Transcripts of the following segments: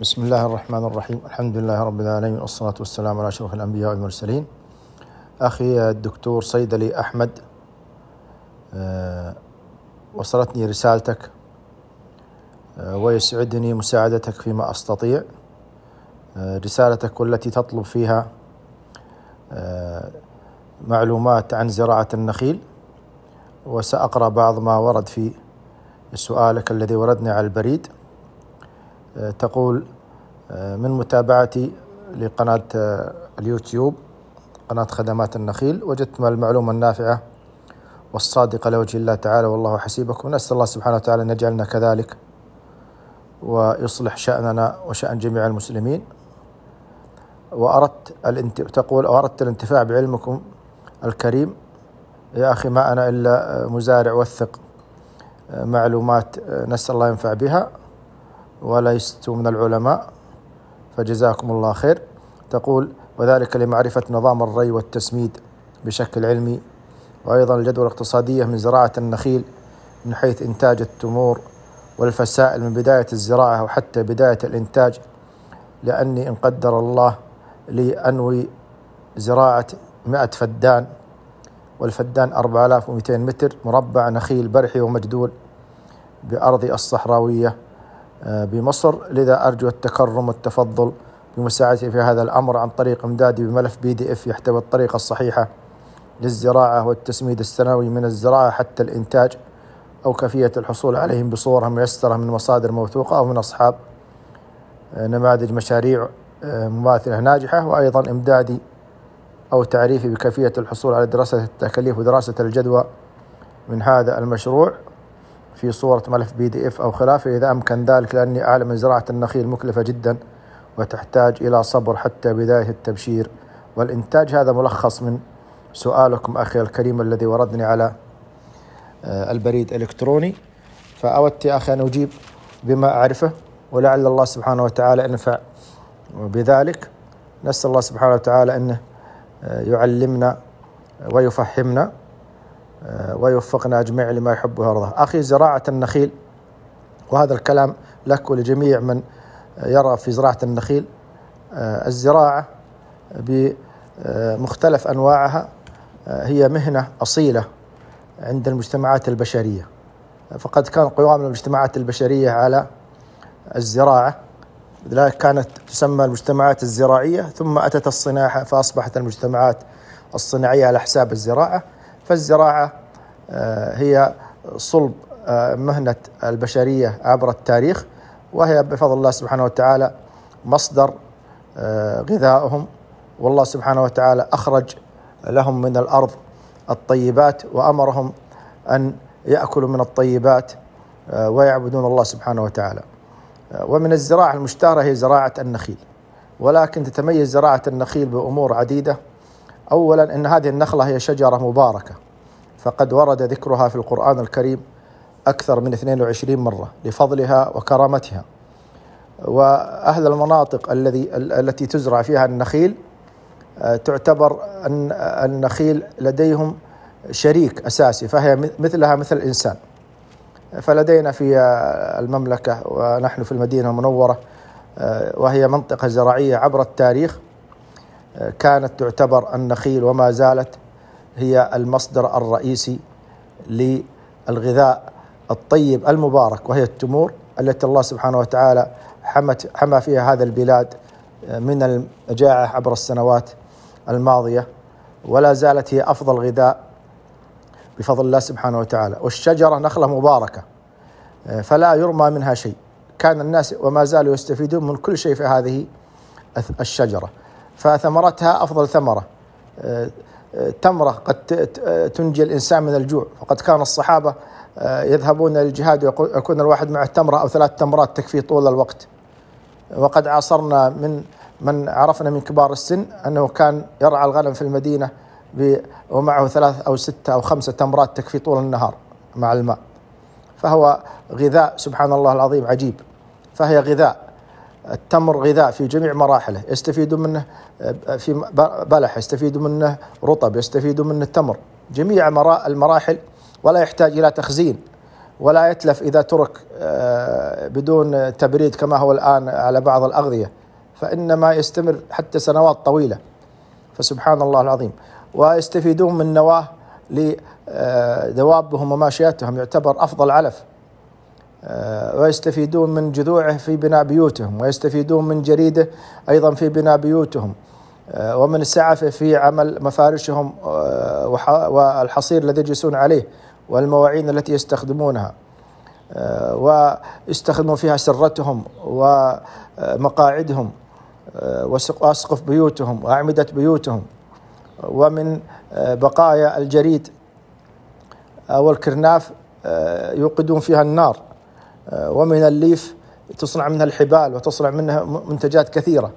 بسم الله الرحمن الرحيم الحمد لله رب العالمين والصلاة والسلام على أشرف الأنبياء والمرسلين أخي الدكتور صيدلي أحمد وصلتني رسالتك ويسعدني مساعدتك فيما أستطيع رسالتك والتي تطلب فيها معلومات عن زراعة النخيل وسأقرأ بعض ما ورد في سؤالك الذي وردني على البريد تقول من متابعتي لقناة اليوتيوب قناة خدمات النخيل. وجدت المعلومة النافعة والصادقة لوجه الله تعالى والله حسيبكم. ونسأل الله سبحانه وتعالى أن يجعلنا كذلك ويصلح شأننا وشأن جميع المسلمين. وأردت الانت... تقول وأردت الانتفاع بعلمكم الكريم. يا أخي ما أنا إلا مزارع وثق معلومات نسأل الله ينفع بها. وليست من العلماء فجزاكم الله خير. تقول وذلك لمعرفة نظام الري والتسميد بشكل علمي وأيضا الجدوى الاقتصادية من زراعة النخيل من حيث إنتاج التمور والفسائل من بداية الزراعة وحتى بداية الإنتاج لأني إن قدر الله لي أنوي زراعة مئة فدان والفدان 4200 متر مربع نخيل برحي ومجدول بأرضي الصحراوية. بمصر. لذا أرجو التكرم والتفضل بمساعدتي في هذا الأمر عن طريق إمدادي بملف بي دي إف يحتوي الطريقة الصحيحة للزراعة والتسميد السنوي من الزراعة حتى الإنتاج أو كيفية الحصول عليهم بصورة ميسرة من مصادر موثوقة أو من أصحاب آه، نماذج مشاريع آه، مماثلة ناجحة. وأيضا إمدادي أو تعريفي بكيفية الحصول على دراسة التكاليف ودراسة الجدوى من هذا المشروع. في صورة ملف بي دي اف أو خلافة إذا أمكن ذلك لأني أعلم أن زراعة النخيل مكلفة جدا وتحتاج إلى صبر حتى بداية التبشير. والإنتاج هذا ملخص من سؤالكم أخي الكريم الذي وردني على آه، البريد الإلكتروني. فأودت يا أخي أن أجيب بما أعرفه ولعل الله سبحانه وتعالى ينفع بذلك. نسأل الله سبحانه وتعالى أنه آه، يعلمنا ويفهمنا. ويوفقنا أجمع لما يحب ويرضى. أخي زراعة النخيل وهذا الكلام لك ولجميع من يرى في زراعة النخيل آه، الزراعة بمختلف أنواعها آه، هي مهنة أصيلة عند المجتمعات البشرية. فقد كان قوام المجتمعات البشرية على الزراعة لذلك كانت تسمى المجتمعات الزراعية ثم أتت الصناعة فأصبحت المجتمعات الصناعية على حساب الزراعة. فالزراعة آه، هي صلب آه، مهنة البشرية عبر التاريخ وهي بفضل الله سبحانه وتعالى مصدر آه، غذائهم. والله سبحانه وتعالى أخرج لهم من الأرض الطيبات وأمرهم أن يأكلوا من الطيبات ويعبدون الله سبحانه وتعالى. ومن الزراعة المشتهرة هي زراعة النخيل. ولكن تتميز زراعة النخيل بأمور عديدة. اولا إن هذه النخلة هي شجرة مباركة فقد ورد ذكرها في القرآن الكريم أكثر من 22 مرة لفضلها وكرامتها. وأهل المناطق الذي التي تزرع فيها النخيل آه، تعتبر ان النخيل لديهم شريك أساسي فهي مثلها مثل الإنسان. فلدينا في المملكة ونحن في المدينة المنورة آه، وهي منطقة زراعية عبر التاريخ كانت تعتبر النخيل وما زالت هي المصدر الرئيسي للغذاء الطيب المبارك وهي التمور التي الله سبحانه وتعالى حمت حمى فيها هذا البلاد من المجاعة عبر السنوات الماضية. ولا زالت هي أفضل غذاء بفضل الله سبحانه وتعالى. والشجرة نخلة مباركة فلا يرمى منها شيء. كان الناس وما زالوا يستفيدون من كل شيء في هذه الشجرة. فثمرتها أفضل ثمرة. آه، آه، تمرة قد تنجي الإنسان من الجوع. وقد كان الصحابة آه، يذهبون للجهاد ويكون الواحد معه تمرة أو ثلاث تمرات تكفي طول الوقت. وقد عاصرنا من من عرفنا من كبار السن أنه كان يرعى الغنم في المدينة ومعه ثلاث أو ستة أو خمسة تمرات تكفي طول النهار مع الماء. فهو غذاء سبحان الله العظيم عجيب. فهي غذاء. التمر غذاء في جميع مراحله يستفيدوا منه آه، في بلح يستفيدوا منه رطب يستفيدوا منه تمر جميع المراحل ولا يحتاج إلى تخزين ولا يتلف إذا ترك بدون تبريد كما هو الآن على بعض الأغذية. فإنما يستمر حتى سنوات طويلة. فسبحان الله العظيم. ويستفيدون من نواة لدوابهم وماشياتهم يعتبر أفضل علف. ويستفيدون من جذوعه في بناء بيوتهم ويستفيدون من جريده أيضا في بناء بيوتهم ومن السعفه في عمل مفارشهم والحصير الذي يجلسون عليه والمواعين التي يستخدمونها ويستخدمون فيها سرتهم ومقاعدهم واسقف بيوتهم وأعمدة بيوتهم ومن بقايا الجريد أو الكرناف يوقدون فيها النار. ومن الليف تصنع منها الحبال وتصنع منها منتجات كثيرة.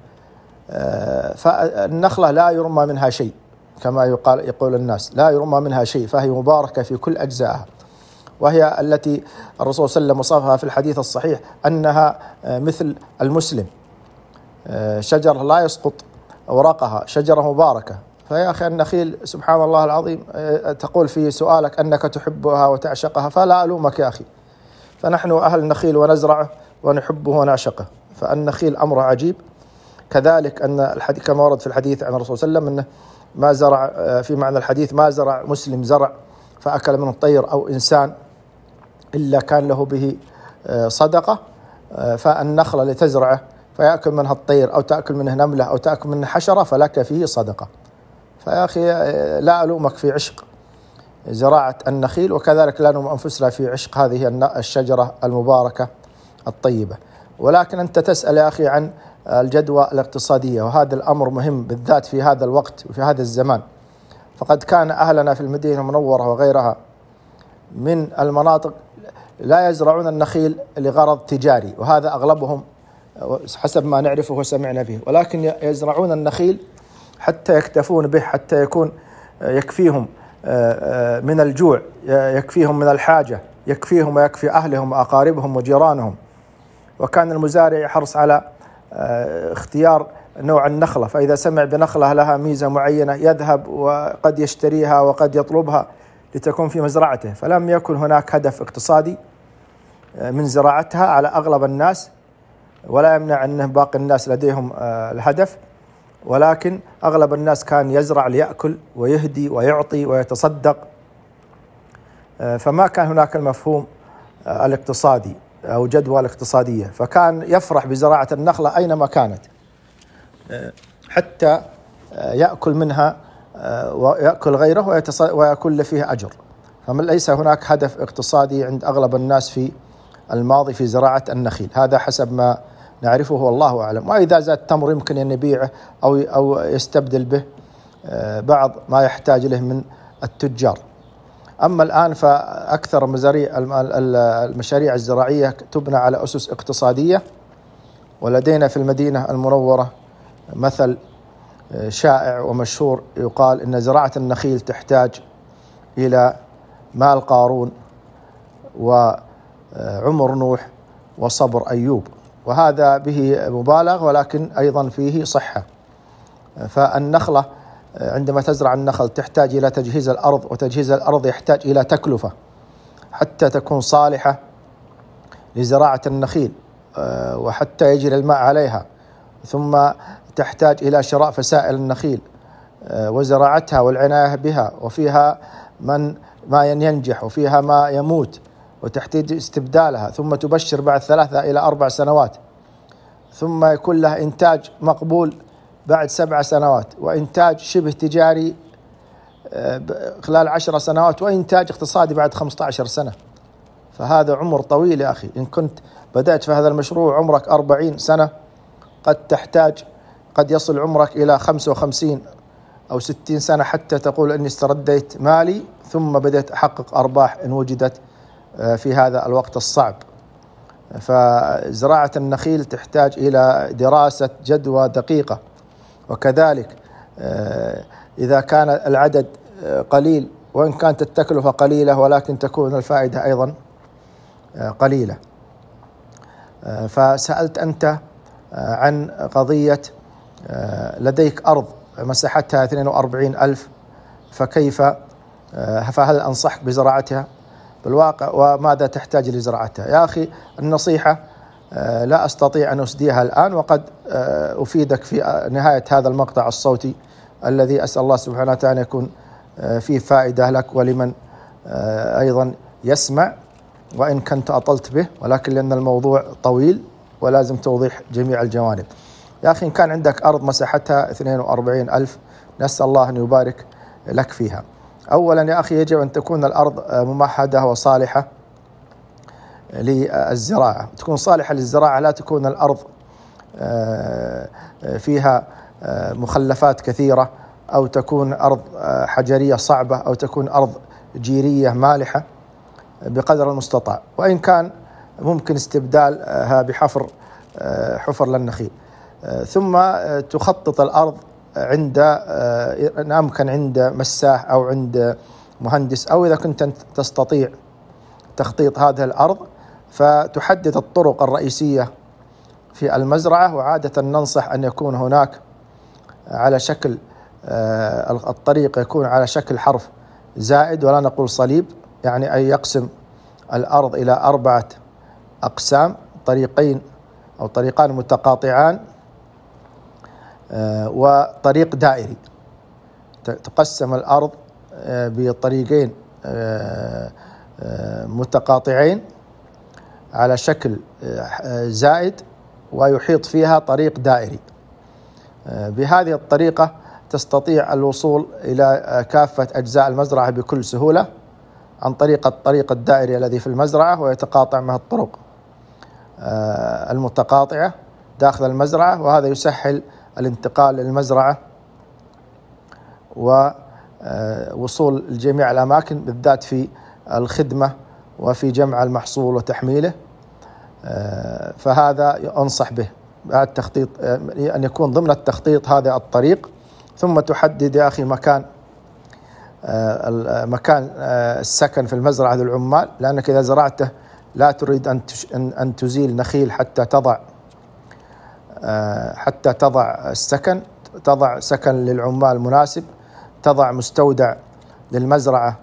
فالنخلة لا يرمى منها شيء كما يقال يقول الناس لا يرمى منها شيء فهي مباركة في كل أجزائها. وهي التي الرسول صلى الله عليه وسلم وصفها في الحديث الصحيح أنها مثل المسلم. شجرة لا يسقط أوراقها شجرة مباركة. فيا أخي النخيل سبحان الله العظيم تقول في سؤالك أنك تحبها وتعشقها فلا ألومك يا أخي. فنحن أهل النخيل ونزرعه ونحبه ونعشقه. فالنخيل أمر عجيب. كذلك أن الحديث كما ورد في الحديث عن الرسول صلى الله عليه وسلم أنه ما زرع في معنى الحديث ما زرع مسلم زرع فأكل منه طير أو إنسان إلا كان له به صدقة فالنخلة لتزرعه فيأكل منها الطير أو تأكل منه نملة أو تأكل منه حشرة فلك فيه صدقة. فيا أخي لا ألومك في عشق. زراعة النخيل وكذلك لا نلوم أنفسنا في عشق هذه الشجرة المباركة الطيبة. ولكن أنت تسأل يا أخي عن الجدوى الاقتصادية وهذا الأمر مهم بالذات في هذا الوقت وفي هذا الزمان. فقد كان أهلنا في المدينة المنورة وغيرها من المناطق لا يزرعون النخيل لغرض تجاري وهذا أغلبهم حسب ما نعرفه وسمعنا به. ولكن يزرعون النخيل حتى يكتفون به حتى يكون يكفيهم من الجوع يكفيهم من الحاجة يكفيهم ويكفي أهلهم وأقاربهم وجيرانهم. وكان المزارع يحرص على اختيار نوع النخلة فإذا سمع بنخلة لها ميزة معينة يذهب وقد يشتريها وقد يطلبها لتكون في مزرعته. فلم يكن هناك هدف اقتصادي من زراعتها على أغلب الناس ولا يمنع أن باقي الناس لديهم آه، الهدف. ولكن أغلب الناس كان يزرع ليأكل ويهدي ويعطي ويتصدق. آه، فما كان هناك المفهوم آه، الاقتصادي أو جدوى الاقتصادية فكان يفرح بزراعة النخلة أينما كانت. حتى يأكل منها ويأكل غيره ويكون فيه أجر. فمن ليس هناك هدف اقتصادي عند أغلب الناس في الماضي في زراعة النخيل. هذا حسب ما نعرفه والله أعلم. وإذا زاد التمر يمكن أن يبيعه أو أو يستبدل به آه، بعض ما يحتاج له من التجار. أما الآن فأكثر مزاريع المشاريع الزراعية تبنى على أسس اقتصادية. ولدينا في المدينة المنورة مثل آه، شائع ومشهور يقال إن زراعة النخيل تحتاج إلى مال قارون وعمر نوح وصبر أيوب. وهذا به مبالغ ولكن أيضا فيه صحة. فالنخلة عندما تزرع النخل تحتاج إلى تجهيز الأرض وتجهيز الأرض يحتاج إلى تكلفة حتى تكون صالحة لزراعة النخيل وحتى يجري الماء عليها. ثم تحتاج إلى شراء فسائل النخيل وزراعتها والعناية بها وفيها من ما ينجح وفيها ما يموت. وتحتاج استبدالها ثم تبشر بعد ثلاثة إلى أربع سنوات. ثم يكون لها إنتاج مقبول بعد سبع سنوات وإنتاج شبه تجاري آه، خلال عشر سنوات وإنتاج اقتصادي بعد 15 سنة. فهذا عمر طويل يا أخي. إن كنت بدأت في هذا المشروع عمرك أربعين سنة قد تحتاج قد يصل عمرك إلى خمسة وخمسين أو ستين سنة حتى تقول أني استرديت مالي ثم بدأت أحقق أرباح إن وجدت في هذا الوقت الصعب. فزراعة النخيل تحتاج إلى دراسة جدوى دقيقة. وكذلك آه، إذا كان العدد آه، قليل وإن كانت التكلفة قليلة ولكن تكون الفائدة أيضا قليلة. فسألت أنت عن قضية لديك أرض مساحتها 42 ألف فكيف فهل أنصحك بزراعتها؟ بالواقع وماذا تحتاج لزراعتها. يا أخي النصيحة آه، لا أستطيع أن أسديها الآن وقد آه، أفيدك في نهاية هذا المقطع الصوتي الذي أسأل الله سبحانه وتعالى يكون فيه فائدة لك ولمن أيضا يسمع وإن كنت أطلت به ولكن لأن الموضوع طويل ولازم توضيح جميع الجوانب. يا أخي إن كان عندك أرض مساحتها 42 ألف نسأل الله أن يبارك لك فيها. أولا يا أخي يجب أن تكون الأرض ممهدة وصالحة للزراعة. تكون صالحة للزراعة لا تكون الأرض آه، فيها آه، مخلفات كثيرة أو تكون أرض آه، حجرية صعبة أو تكون أرض جيرية مالحة بقدر المستطاع. وإن كان ممكن استبدالها بحفر حفر للنخيل. ثم تخطط الأرض عند إن أمكن عند مساح أو عند مهندس أو إذا كنت تستطيع تخطيط هذه الأرض. فتحدد الطرق الرئيسية في المزرعة وعادة ننصح أن يكون هناك على شكل آه، الطريق يكون على شكل حرف زائد ولا نقول صليب يعني أن يقسم الأرض إلى أربعة أقسام طريقين أو طريقان متقاطعان. آه، وطريق دائري. تقسم الأرض آه، بطريقين متقاطعين على شكل آه، زائد ويحيط فيها طريق دائري. آه، بهذه الطريقة تستطيع الوصول إلى آه، كافة أجزاء المزرعة بكل سهولة عن طريق الطريق الدائري الذي في المزرعة ويتقاطع مع الطرق المتقاطعة داخل المزرعة وهذا يسهل الانتقال للمزرعة ووصول جميع الأماكن بالذات في الخدمة وفي جمع المحصول وتحميله. آه، فهذا أنصح به بعد تخطيط آه، أن يكون ضمن التخطيط هذا الطريق. ثم تحدد يا أخي مكان آه، مكان السكن في المزرعة للعمال لأنك إذا زرعته لا تريد أن أن تزيل نخيل حتى تضع حتى تضع السكن تضع سكن للعمال مناسب تضع مستودع للمزرعة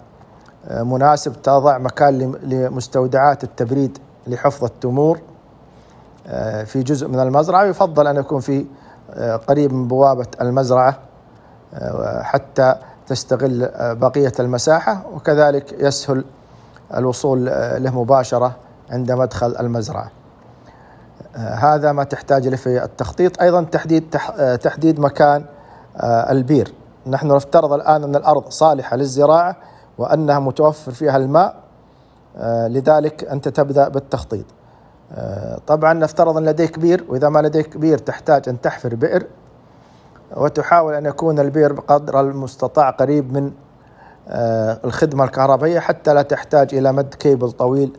مناسب تضع مكان لمستودعات التبريد لحفظ التمور آه، في جزء من المزرعة يفضل أن يكون في آه، قريب من بوابة المزرعة آه، حتى تستغل بقية المساحة وكذلك يسهل الوصول له مباشرة عند مدخل المزرعة. هذا ما تحتاج له في التخطيط. أيضا تحديد تحديد مكان البير. نحن نفترض الآن أن الأرض صالحة للزراعة وأنها متوفر فيها الماء آه، لذلك أنت تبدأ بالتخطيط. آه، طبعا نفترض أن لديك بير وإذا ما لديك بير تحتاج أن تحفر بئر وتحاول أن يكون البئر بقدر المستطاع قريب من آه، الخدمة الكهربائية حتى لا تحتاج إلى مد كيبل طويل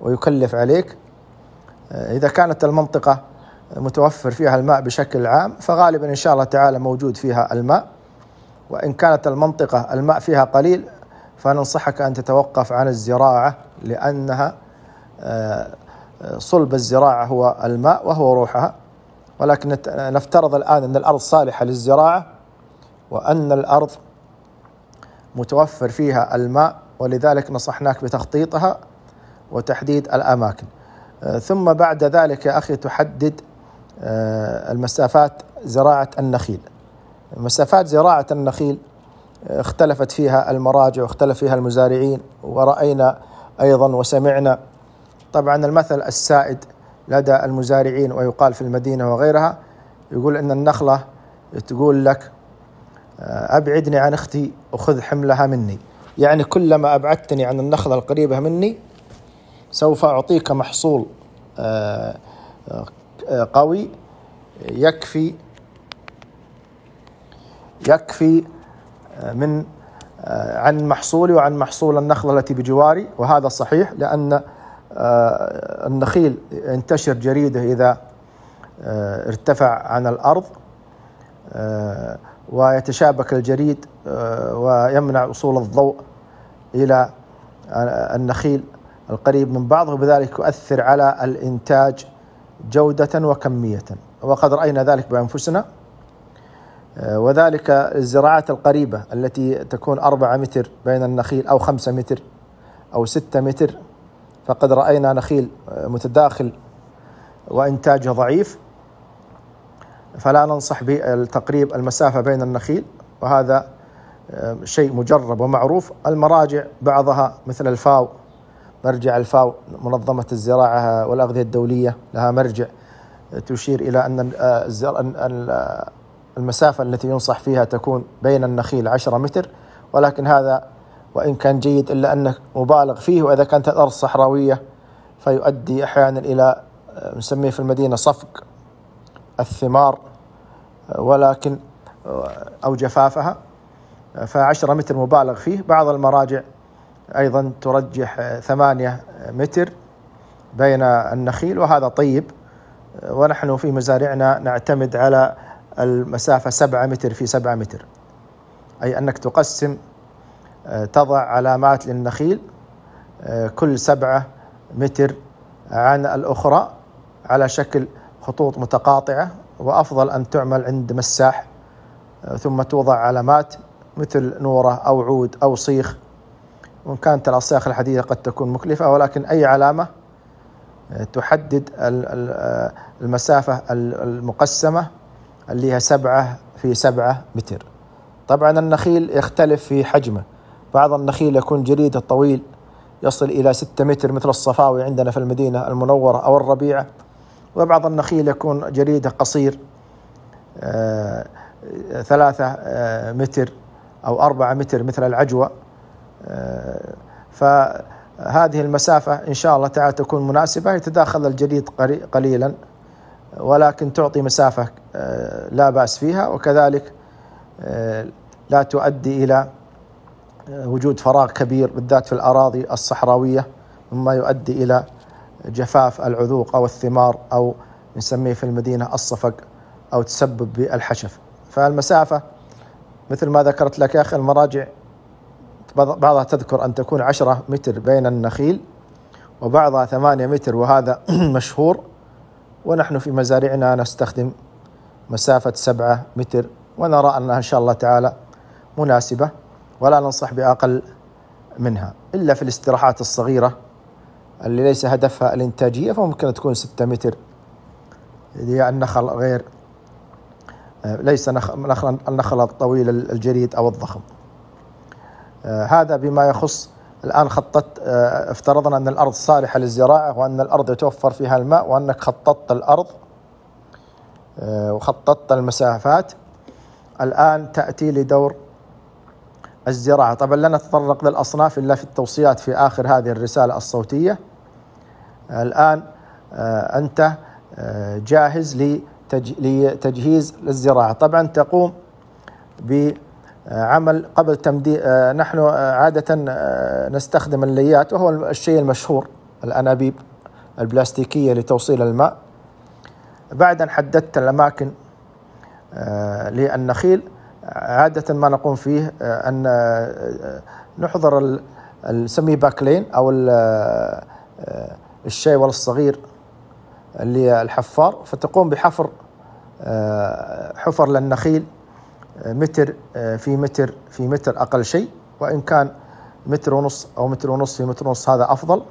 ويكلف عليك. إذا كانت المنطقة متوفر فيها الماء بشكل عام فغالبا إن شاء الله تعالى موجود فيها الماء. وإن كانت المنطقة الماء فيها قليل فننصحك أن تتوقف عن الزراعة لأنها آه، صلب الزراعة هو الماء وهو روحها. ولكن نفترض الآن أن الأرض صالحة للزراعة وأن الأرض متوفر فيها الماء ولذلك نصحناك بتخطيطها وتحديد الأماكن. ثم بعد ذلك يا أخي تحدد آه، المسافات زراعة النخيل. مسافات زراعة النخيل اختلفت فيها المراجع واختلف فيها المزارعين ورأينا أيضا وسمعنا. طبعا المثل السائد لدى المزارعين ويقال في المدينة وغيرها يقول أن النخلة تقول لك أبعدني عن أختي وخذ حملها مني. يعني كلما أبعدتني عن النخلة القريبة مني سوف أعطيك محصول آه، آه، قوي يكفي يكفي من آه، عن محصولي وعن محصول النخلة التي بجواري وهذا صحيح لأن النخيل ينتشر جريدة إذا ارتفع عن الأرض ويتشابك الجريد ويمنع وصول الضوء إلى النخيل. القريب من بعضه وبذلك يؤثر على الإنتاج جودة وكمية. وقد رأينا ذلك بأنفسنا. آه، وذلك الزراعات القريبة التي تكون أربعة متر بين النخيل أو خمسة متر أو ستة متر. فقد رأينا نخيل متداخل وإنتاجه ضعيف. فلا ننصح بتقريب المسافة بين النخيل وهذا شيء مجرب ومعروف. المراجع بعضها مثل الفاو مرجع الفاو منظمة الزراعة والأغذية الدولية لها مرجع تشير إلى أن المسافة التي ينصح فيها تكون بين النخيل 10 متر ولكن هذا وإن كان جيد إلا أنه مبالغ فيه وإذا كانت الأرض صحراوية فيؤدي أحيانا إلى نسميه في المدينة صفق الثمار ولكن أو جفافها فعشرة متر مبالغ فيه. بعض المراجع أيضا ترجح ثمانية متر بين النخيل وهذا طيب. ونحن في مزارعنا نعتمد على المسافة سبعة متر في سبعة متر. أي أنك تقسم تضع علامات للنخيل كل سبعة متر عن الأخرى على شكل خطوط متقاطعة وأفضل أن تعمل عند مساح. ثم توضع علامات مثل نورة أو عود أو صيخ وإن كانت الأصياخ الحديثة قد تكون مكلفة ولكن أي علامة تحدد المسافة المقسمة اللي هي سبعة في سبعة متر. طبعا النخيل يختلف في حجمه. بعض النخيل يكون جريده طويل يصل إلى ستة متر مثل الصفاوي عندنا في المدينة المنورة أو الربيعة وبعض النخيل يكون جريده قصير آه ثلاثة آه متر أو أربعة متر مثل العجوة. آه فهذه المسافة إن شاء الله تعالى تكون مناسبة يتداخل الجريد قليلا ولكن تعطي مسافة آه، لا بأس فيها وكذلك آه، لا تؤدي إلى آه، وجود فراغ كبير بالذات في الأراضي الصحراوية مما يؤدي إلى جفاف العذوق أو الثمار أو نسميه في المدينة الصفق أو تسبب بالحشف. فالمسافة مثل ما ذكرت لك يا أخي المراجع بعضها تذكر أن تكون عشرة متر بين النخيل وبعضها ثمانية متر وهذا مشهور. ونحن في مزارعنا نستخدم مسافة سبعة متر ونرى أنها إن شاء الله تعالى مناسبة ولا ننصح بأقل منها. إلا في الاستراحات الصغيرة اللي ليس هدفها الإنتاجية فممكن تكون ستة متر. هي النخل غير ليس نخل النخل الطويل الجريد أو الضخم. هذا بما يخص الآن خططت آه، افترضنا أن الأرض صالحة للزراعة وأن الأرض يتوفر فيها الماء وأنك خططت الأرض آه، وخططت المسافات الآن تأتي لدور الزراعة. طبعا لن نتطرق للأصناف إلا في التوصيات في آخر هذه الرسالة الصوتية. الآن آه، أنت جاهز لتجهيز للزراعة. طبعا تقوم ب عمل قبل تمديد آه، نحن آه، عادة آه، نستخدم الليات وهو الشيء المشهور الأنابيب البلاستيكية لتوصيل الماء. بعد أن حددت الأماكن للنخيل عادة ما نقوم فيه أن نحضر نسميه باكلين أو الشيء الصغير اللي الحفار فتقوم بحفر حفر للنخيل. متر آه، في متر في متر أقل شيء وإن كان متر ونص أو متر ونص في متر ونص هذا أفضل.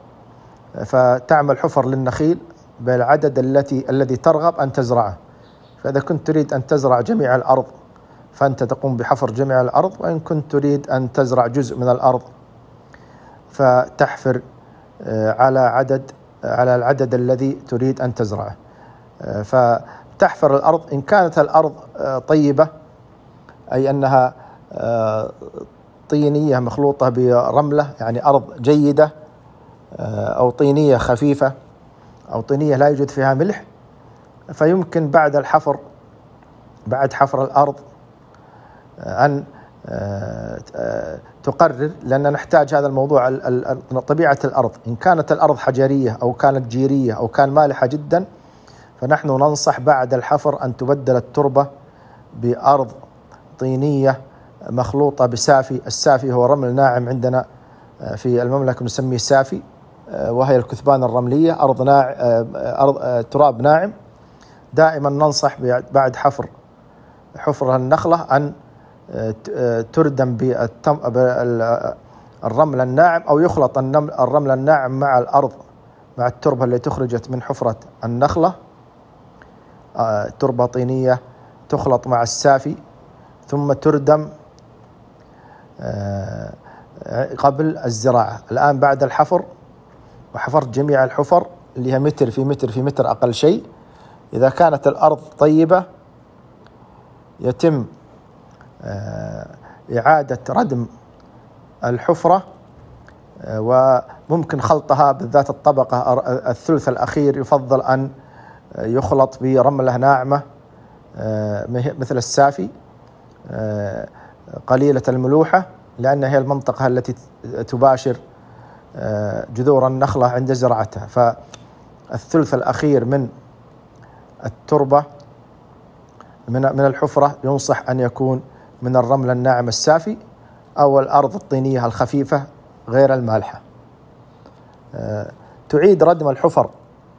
آه، فتعمل حفر للنخيل بالعدد التي الذي ترغب أن تزرعه. فإذا كنت تريد أن تزرع جميع الأرض فأنت تقوم بحفر جميع الأرض وإن كنت تريد أن تزرع جزء من الأرض فتحفر آه، على عدد على العدد الذي تريد أن تزرعه. فتحفر الأرض إن كانت الأرض طيبة أي أنها آه، طينية مخلوطة برملة يعني أرض جيدة آه، أو طينية خفيفة أو طينية لا يوجد فيها ملح. فيمكن بعد الحفر بعد حفر الأرض آه، أن تقرر لأن نحتاج هذا الموضوع طبيعة الأرض. إن كانت الأرض حجرية أو كانت جيرية أو كان مالحة جدا فنحن ننصح بعد الحفر أن تبدل التربة بأرض طينية مخلوطة بسافي. السافي هو رمل ناعم عندنا آه، في المملكة نسميه سافي آه، وهي الكثبان الرملية أرض ناع آه، أرض تراب ناعم. دائما ننصح بعد حفر حفر النخلة أن تردم الرمل الناعم أو يخلط الرمل الناعم مع الأرض مع التربة التي تخرجت من حفرة النخلة. تربة طينية تخلط مع السافي. ثم تردم آه، قبل الزراعة. الآن بعد الحفر وحفرت جميع الحفر اللي هي متر في متر في متر أقل شيء. إذا كانت الأرض طيبة يتم آه، إعادة ردم الحفرة آه، وممكن خلطها بالذات الطبقة الثلث الأخير يفضل أن يخلط برملة ناعمة مثل السافي. قليلة الملوحة لأنها هي المنطقة التي تباشر جذور النخلة عند زراعتها. فالثلث الأخير من التربة من الحفرة ينصح أن يكون من الرمل الناعم السافي أو الأرض الطينية الخفيفة غير المالحة. آه، تعيد ردم الحفر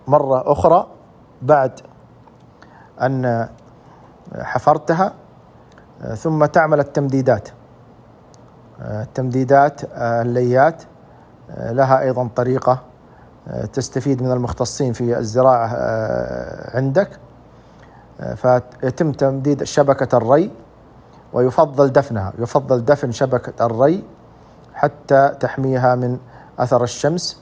مرة أخرى بعد أن حفرتها. آه، ثم تعمل التمديدات. آه، التمديدات الليات لها أيضا طريقة تستفيد من المختصين في الزراعة عندك. فيتم تمديد شبكة الري ويفضل دفنها يفضل دفن شبكة الري حتى تحميها من أثر الشمس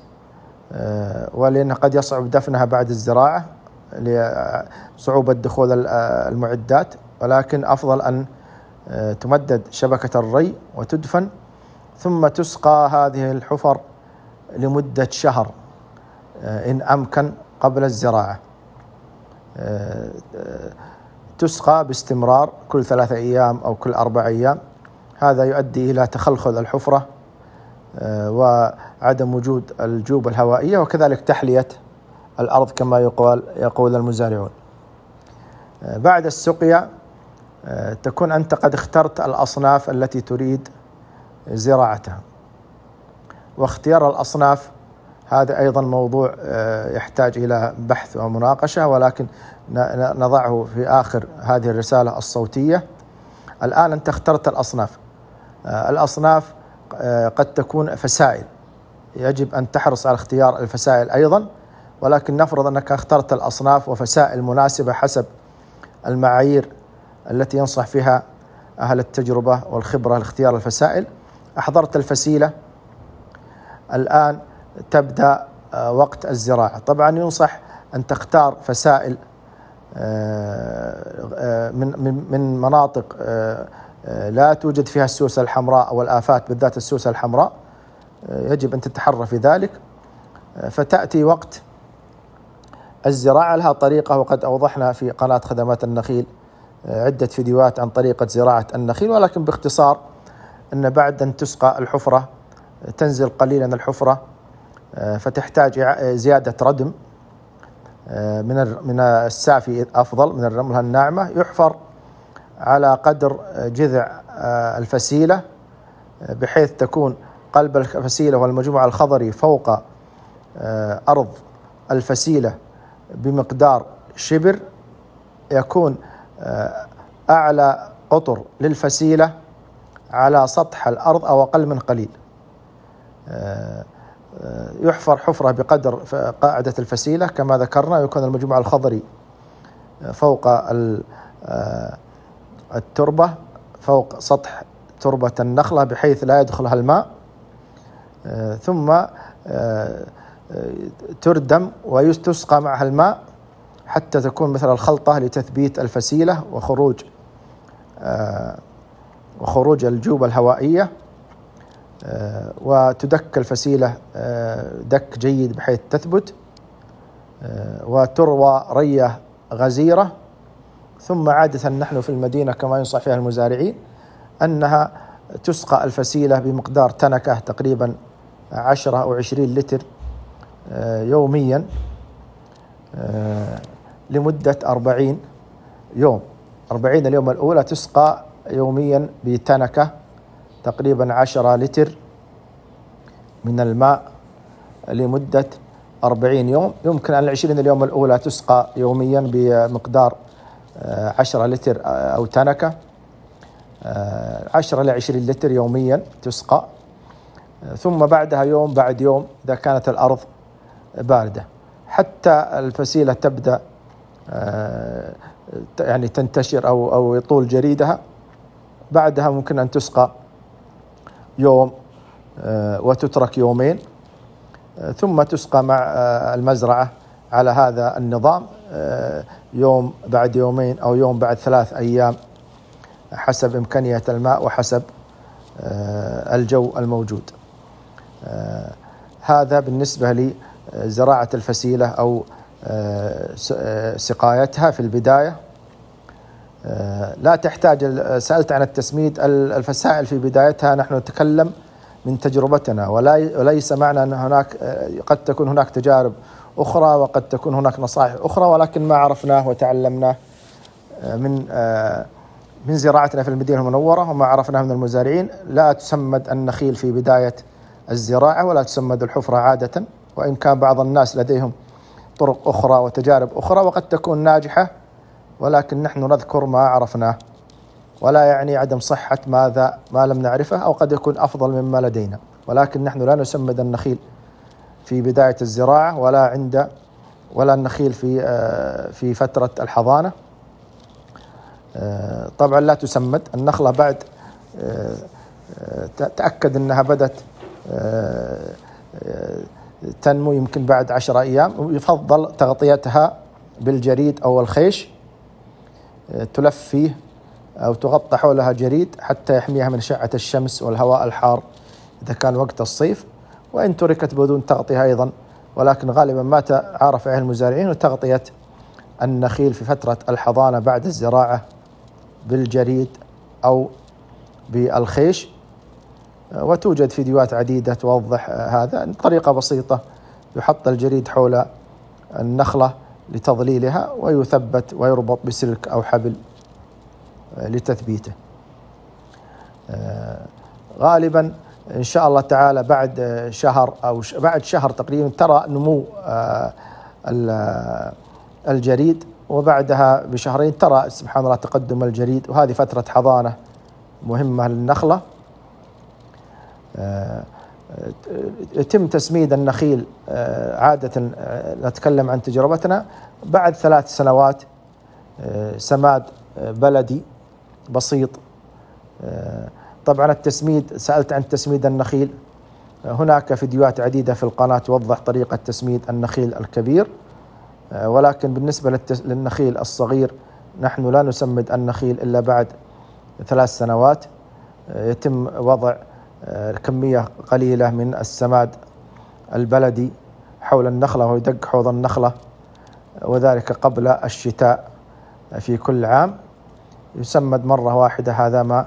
آه، ولأن قد يصعب دفنها بعد الزراعة لصعوبة دخول المعدات. ولكن أفضل أن آه، تمدد شبكة الري وتدفن ثم تسقى هذه الحفر لمدة شهر آه، إن أمكن قبل الزراعة. تسقى باستمرار كل ثلاثة أيام أو كل أربع أيام. هذا يؤدي إلى تخلخل الحفرة آه، وعدم وجود الجوب الهوائية وكذلك تحلية الأرض كما يقول يقول المزارعون. آه، بعد السقيا آه، تكون أنت قد اخترت الأصناف التي تريد زراعتها. واختيار الأصناف هذا أيضا موضوع يحتاج إلى بحث ومناقشة ولكن نضعه في آخر هذه الرسالة الصوتية. الآن أنت اخترت الأصناف. آه، الأصناف آه، قد تكون فسائل. يجب أن تحرص على اختيار الفسائل أيضا ولكن نفرض أنك اخترت الأصناف وفسائل مناسبة حسب المعايير التي ينصح فيها أهل التجربة والخبرة لاختيار الفسائل. أحضرت الفسيلة. الآن تبدأ آه، وقت الزراعة. طبعا ينصح أن تختار فسائل من من من مناطق لا توجد فيها السوسه الحمراء أو الافات بالذات السوسه الحمراء. يجب أن تتحرى في ذلك. فتأتي وقت الزراعة. لها طريقة وقد أوضحنا في قناة خدمات النخيل. عدة فيديوهات عن طريقة زراعة النخيل ولكن باختصار أن بعد أن تسقى الحفرة تنزل قليلا الحفرة فتحتاج زيادة ردم آه، من من السافي أفضل من الرملة الناعمة يحفر على قدر جذع آه، الفسيلة آه، بحيث تكون قلب الفسيلة والمجموع الخضري فوق أرض الفسيلة بمقدار شبر يكون أعلى قطر للفسيلة على سطح الأرض أو أقل من قليل. يحفر حفرة بقدر قاعدة الفسيلة كما ذكرنا يكون المجموع الخضري فوق آه، التربة فوق سطح تربة النخلة بحيث لا يدخلها الماء. آه، ثم آه، تردم ويستسقى معها الماء. حتى تكون مثل الخلطة لتثبيت الفسيلة وخروج وخروج الجوبة الهوائية آه، وتدك الفسيلة آه، دك جيد بحيث تثبت آه، وتروى رية غزيرة. ثم عادة نحن في المدينة كما ينصح فيها المزارعين أنها تسقى الفسيلة بمقدار تنكة تقريبا عشرة أو عشرين لتر يوميا لمدة أربعين يوم. أربعين اليوم الأولى تسقى يوميا بتنكة تقريبا عشرة لتر من الماء لمدة أربعين يوم. يمكن أن العشرين اليوم الأولى تسقى يوميا بمقدار آه، عشرة لتر آه، أو تنكة. آه، عشرة إلى عشرين لتر يوميا تسقى. ثم بعدها يوم بعد يوم إذا كانت الأرض باردة. حتى الفسيلة تبدأ يعني تنتشر أو أو يطول جريدها. بعدها ممكن أن تسقى يوم وتترك يومين ثم تسقى مع المزرعة على هذا النظام يوم بعد يومين أو يوم بعد ثلاث أيام حسب إمكانية الماء وحسب الجو الموجود. هذا بالنسبة لزراعة الفسيلة أو سقايتها في البداية. لا تحتاج سألت عن التسميد. الفسائل في بدايتها نحن نتكلم من تجربتنا وليس معنى أن هناك قد تكون هناك تجارب أخرى وقد تكون هناك نصائح أخرى ولكن ما عرفناه وتعلمناه من من زراعتنا في المدينة المنورة وما عرفناه من المزارعين. لا تسمد النخيل في بداية الزراعة ولا تسمد الحفرة عادة وإن كان بعض الناس لديهم طرق أخرى وتجارب أخرى وقد تكون ناجحة ولكن نحن نذكر ما عرفناه. ولا يعني عدم صحة ماذا ما لم نعرفه أو قد يكون أفضل مما لدينا. ولكن نحن لا نسمد النخيل في بداية الزراعة ولا عند ولا النخيل في آه، في فترة الحضانة. آه، طبعا لا تسمد. النخلة بعد آه، تأكد أنها بدأت تنمو يمكن بعد عشرة أيام ويفضل تغطيتها بالجريد أو الخيش تلف فيه أو تغطى حولها جريد حتى يحميها من أشعة الشمس والهواء الحار إذا كان وقت الصيف. وإن تركت بدون تغطية أيضا ولكن غالبا ما تعارف عليه المزارعين وتغطية النخيل في فترة الحضانة بعد الزراعة بالجريد أو بالخيش. وتوجد فيديوهات عديدة توضح هذا طريقة بسيطة. يحط الجريد حول النخلة لتظليلها ويثبت ويربط بسلك أو حبل لتثبيته. غالبا إن شاء الله تعالى بعد شهر أو بعد شهر تقريبا ترى نمو آه، الجريد وبعدها بشهرين ترى سبحان الله تقدم الجريد وهذه فترة حضانة مهمة للنخلة. آه، يتم تسميد النخيل آه، عادة نتكلم عن تجربتنا. بعد ثلاث سنوات سماد بلدي بسيط. طبعا التسميد سألت عن تسميد النخيل. هناك فيديوهات عديدة في القناة توضح طريقة تسميد النخيل الكبير. ولكن بالنسبة للنخيل الصغير نحن لا نسمد النخيل إلا بعد ثلاث سنوات. يتم وضع كمية قليلة من السماد البلدي حول النخلة ويدق حوض النخلة وذلك قبل الشتاء في كل عام. يسمد مرة واحدة هذا ما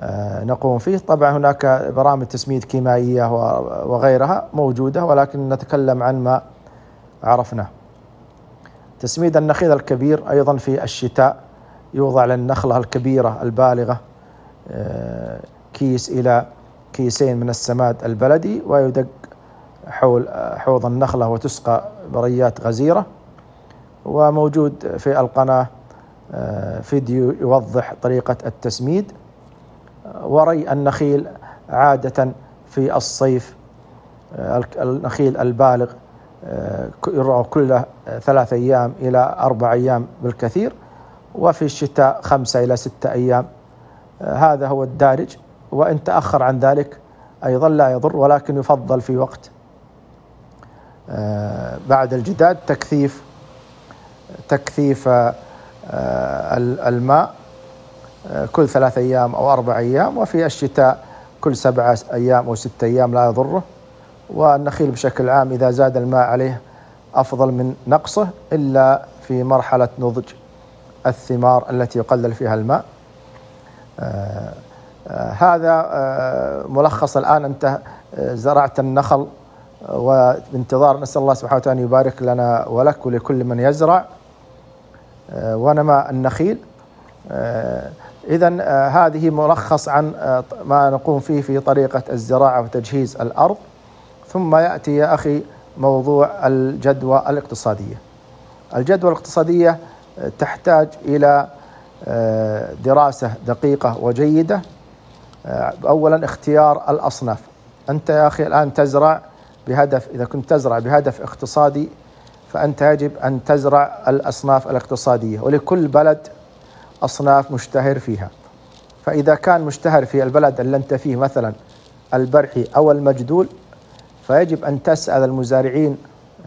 آه، نقوم فيه. طبعا هناك برامج تسميد كيميائية وغيرها موجودة ولكن نتكلم عن ما عرفناه. تسميد النخيل الكبير أيضا في الشتاء يوضع للنخلة الكبيرة البالغة آه، كيس إلى كيسين من السماد البلدي ويدق حول حوض النخلة وتسقى بريات غزيرة. وموجود في القناة آه، فيديو يوضح طريقة التسميد. وري النخيل عادة في الصيف آه، النخيل البالغ آه، يرعى كل ثلاث أيام إلى أربع أيام بالكثير. وفي الشتاء خمسة إلى ستة أيام. هذا هو الدارج. وإن تأخر عن ذلك أيضا لا يضر ولكن يفضل في وقت. بعد الجداد تكثيف تكثيف الماء كل ثلاث أيام أو أربع أيام وفي الشتاء كل سبعة أيام أو ستة أيام لا يضره. والنخيل بشكل عام إذا زاد الماء عليه أفضل من نقصه إلا في مرحلة نضج الثمار التي يقلل فيها الماء. آه آه هذا آه ملخص الآن أنت آه، زرعت النخل وبانتظار نسأل الله سبحانه وتعالى أن يبارك لنا ولك ولكل من يزرع آه، ونماء النخيل. آه، إذا آه، هذه ملخص عن آه، ما نقوم فيه في طريقة الزراعة وتجهيز الأرض. ثم يأتي يا أخي موضوع الجدوى الاقتصادية. الجدوى الاقتصادية آه، تحتاج إلى دراسة دقيقة وجيدة. أولا اختيار الأصناف. أنت يا أخي الآن تزرع بهدف إذا كنت تزرع بهدف اقتصادي فأنت يجب أن تزرع الأصناف الاقتصادية. ولكل بلد أصناف مشتهر فيها. فإذا كان مشتهر في البلد اللي أنت فيه مثلا البرحي أو المجدول فيجب أن تسأل المزارعين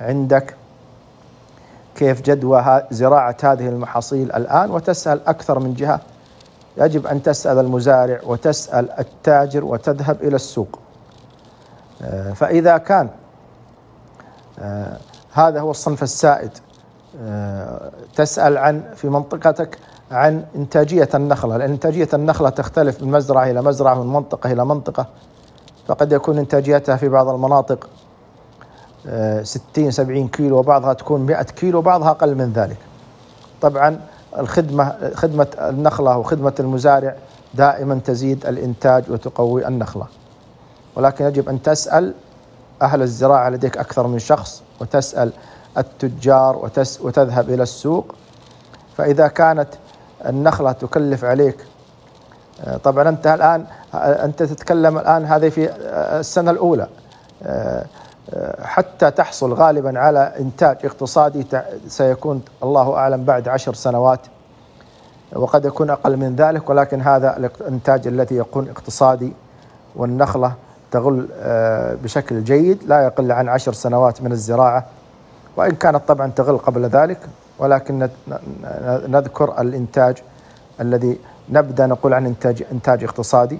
عندك كيف جدوى زراعة هذه المحاصيل الآن وتسأل أكثر من جهة. يجب أن تسأل المزارع وتسأل التاجر وتذهب إلى السوق. آه، فإذا كان آه، هذا هو الصنف السائد آه، تسأل عن في منطقتك عن إنتاجية النخلة. لأن إنتاجية النخلة تختلف من مزرعة إلى مزرعة من منطقة إلى منطقة. فقد يكون إنتاجيتها في بعض المناطق 60 70 كيلو وبعضها تكون 100 كيلو وبعضها أقل من ذلك. طبعا الخدمة خدمة النخلة وخدمة المزارع دائما تزيد الإنتاج وتقوي النخلة. ولكن يجب أن تسأل أهل الزراعة لديك أكثر من شخص وتسأل التجار وتس وتذهب إلى السوق. فإذا كانت النخلة تكلف عليك طبعا أنت الآن أنت تتكلم الآن هذه في السنة الأولى. حتى تحصل غالبا على إنتاج اقتصادي سيكون الله أعلم بعد عشر سنوات وقد يكون أقل من ذلك ولكن هذا الإنتاج الذي يكون اقتصادي والنخلة تغل آه، بشكل جيد لا يقل عن عشر سنوات من الزراعة وإن كانت طبعا تغل قبل ذلك ولكن نذكر الإنتاج الذي نبدأ نقول عن إنتاج إنتاج اقتصادي.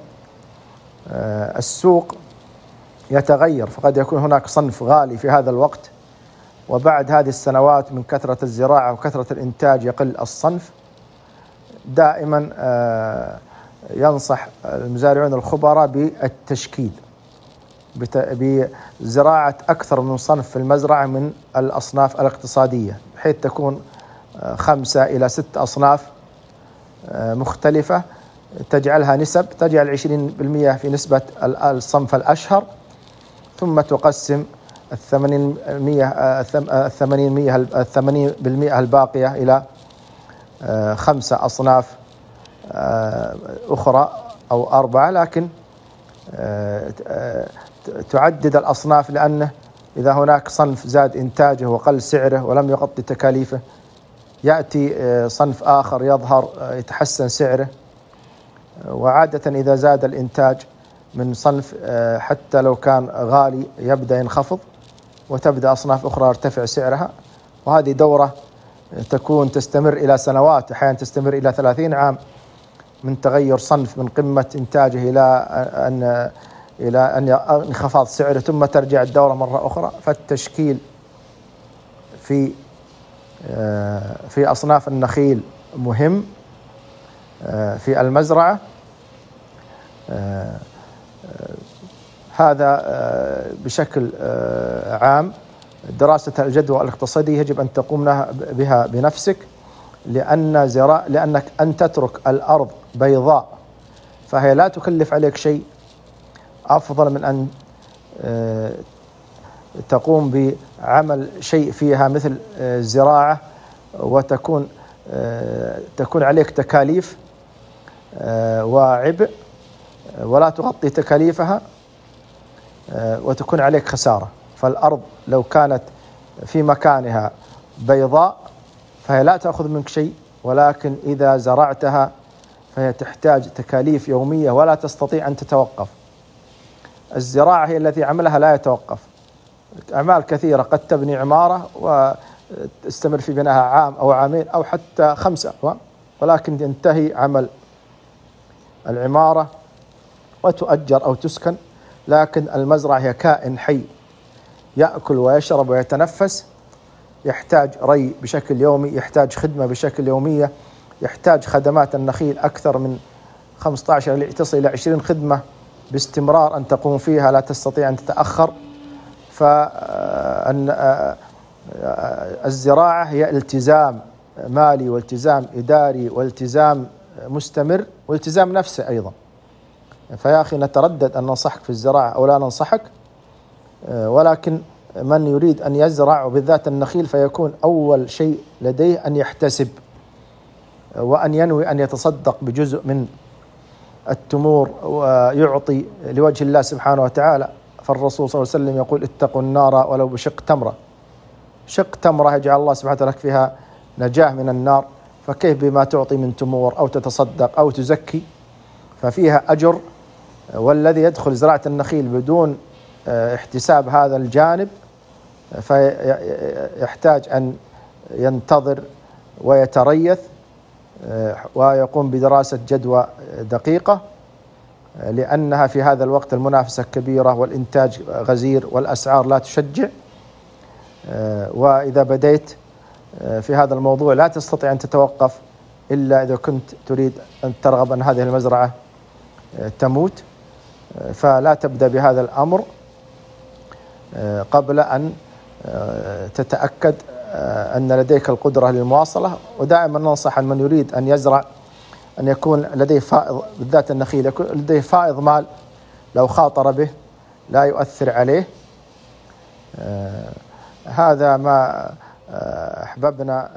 آه، السوق يتغير فقد يكون هناك صنف غالي في هذا الوقت. وبعد هذه السنوات من كثرة الزراعة وكثرة الإنتاج يقل الصنف. دائما آه، ينصح المزارعون الخبراء بالتشكيل بزراعة أكثر من صنف في المزرعة من الأصناف الاقتصادية بحيث تكون آه، خمسة إلى ست أصناف آه، مختلفة تجعلها نسب تجعل 20% في نسبة الصنف الأشهر. ثم تقسم الثمانين بالمئة الباقية إلى آه، خمسة أصناف آه، أخرى أو أربعة لكن آه، تعدد الأصناف لأنه إذا هناك صنف زاد إنتاجه وقل سعره ولم يغطي تكاليفه يأتي صنف آخر يظهر يتحسن سعره. وعادة إذا زاد الإنتاج من صنف آه، حتى لو كان غالي يبدأ ينخفض وتبدأ أصناف أخرى يرتفع سعرها. وهذه دورة تكون تستمر إلى سنوات أحيانا تستمر إلى 30 عام من تغير صنف من قمة إنتاجه إلى أن إلى أن انخفاض سعره ثم ترجع الدورة مرة أخرى. فالتشكيل في آه، في أصناف النخيل مهم آه، في المزرعة هذا آه، بشكل آه، عام دراسة الجدوى الاقتصادية يجب أن تقوم بها بنفسك لأن زراء لأنك أن تترك الأرض بيضاء فهي لا تكلف عليك شيء. أفضل من أن آه، تقوم بعمل شيء فيها مثل الزراعة وتكون تكون عليك تكاليف وعبء ولا تغطي تكاليفها آه، وتكون عليك خسارة. فالأرض لو كانت في مكانها بيضاء فهي لا تأخذ منك شيء ولكن إذا زرعتها فهي تحتاج تكاليف يومية ولا تستطيع أن تتوقف. الزراعة هي التي عملها لا يتوقف. أعمال كثيرة قد تبني عمارة وتستمر في بنائها عام أو عامين أو حتى خمسة ولكن ينتهي عمل العمارة وتؤجر أو تسكن لكن المزرعة هي كائن حي يأكل ويشرب ويتنفس يحتاج ري بشكل يومي يحتاج خدمة بشكل يومية يحتاج خدمات النخيل أكثر من 15 تصل إلى 20 خدمة باستمرار أن تقوم فيها لا تستطيع أن تتأخر. فالزراعة هي التزام مالي والتزام إداري والتزام مستمر والتزام نفسي أيضا. فيا أخي نتردد أن ننصحك في الزراعة أو لا ننصحك. آه، ولكن من يريد أن يزرع وبالذات النخيل فيكون أول شيء لديه أن يحتسب آه، وأن ينوي أن يتصدق بجزء من التمور ويعطي لوجه الله سبحانه وتعالى. فالرسول صلى الله عليه وسلم يقول اتقوا النار ولو بشق تمرة. شق تمرة يجعل الله سبحانه وتعالى فيها نجاة من النار. فكيف بما تعطي من تمور أو تتصدق أو تزكي؟ ففيها أجر والذي يدخل زراعة النخيل بدون آه، احتساب هذا الجانب فيحتاج أن ينتظر ويتريث آه، ويقوم بدراسة جدوى دقيقة آه، لأنها في هذا الوقت المنافسة كبيرة والإنتاج غزير والأسعار لا تشجع وإذا بديت في هذا الموضوع لا تستطيع أن تتوقف إلا إذا كنت تريد أن ترغب أن هذه المزرعة تموت. فلا تبدأ بهذا الأمر آه، قبل أن آه، تتأكد آه، أن لديك القدرة للمواصلة. ودائما ننصح من يريد أن يزرع أن يكون لديه فائض بالذات النخيل يكون لديه فائض مال لو خاطر به لا يؤثر عليه. هذا ما أحببنا